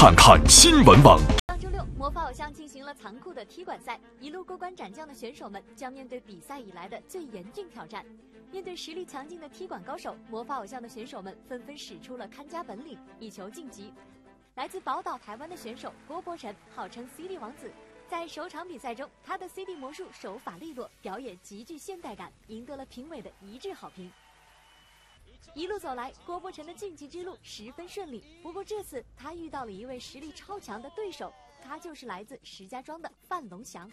看看新闻网。上周六，魔法偶像进行了残酷的踢馆赛，一路过关斩将的选手们将面对比赛以来的最严峻挑战。面对实力强劲的踢馆高手，魔法偶像的选手们纷纷使出了看家本领，以求晋级。来自宝岛台湾的选手郭柏辰，号称 CD 王子，在首场比赛中，他的 CD 魔术手法利落，表演极具现代感，赢得了评委的一致好评。一路走来，郭富城的晋级之路十分顺利。不过这次他遇到了一位实力超强的对手，他就是来自石家庄的范龙祥。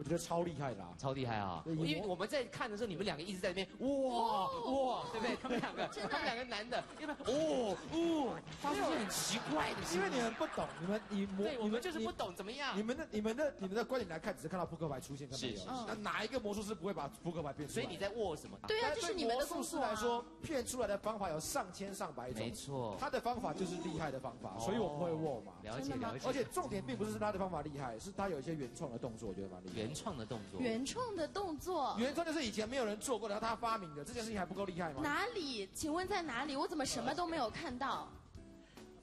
我觉得超厉害的、啊，超厉害啊！因为我们在看的时候，你们两个一直在那边哇哇，对不对？他们两个，他们两个男的，因为哦哦，发出一些很奇怪的声音。因为你们不懂，你们你魔，对，我你们就是不懂怎么样你。们的你们的你们的观点来看，只是看到扑克牌出现，看到没有是是？那哪一个魔术师不会把扑克牌变出来？所以你在握什么？对啊，就是你们的工魔术师来。说，骗出来的方法有上千上百种没。错，他的方法就是厉害的方法，所以我不会握嘛。了解了解。而且重点并不是他的方法厉害，是他有一些原创的动作，我觉得蛮厉害。原创的动作，原创的动作原创就是以前没有人做过的，然后他发明的，这件事情还不够厉害吗？哪里？请问在哪里？我怎么什么都没有看到？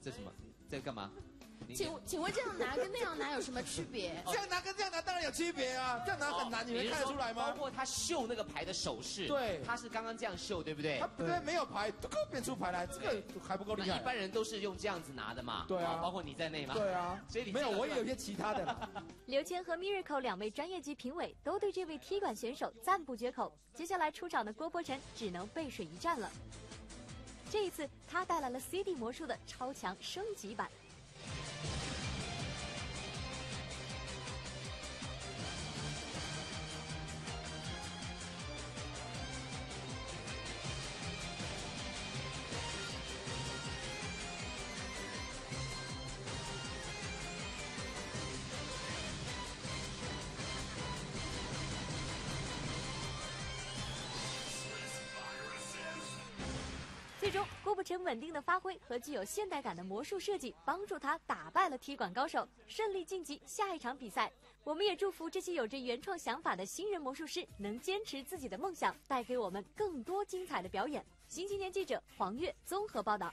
这什么？这干嘛？请请问这样拿跟那样拿有什么区别？这样拿跟这样拿当然有区别啊，这样拿很难，你们看得出来吗包？括他秀那个牌的手势，对他是刚刚这样秀，对不对他？不对，没有牌，这个变出牌来，这个还不够厉害。一般人都是用这样子拿的嘛，对啊包括你在内嘛。对啊，所以你没有，我也有些其他的。刘谦和 Miracle 两位专业级评委都对这位踢馆选手赞不绝口。接下来出场的郭伯辰只能背水一战了。这一次，他带来了 CD 魔术的超强升级版。最终，郭富城稳定的发挥和具有现代感的魔术设计，帮助他打败了踢馆高手，顺利晋级下一场比赛。我们也祝福这些有着原创想法的新人魔术师能坚持自己的梦想，带给我们更多精彩的表演。新青年记者黄月综合报道。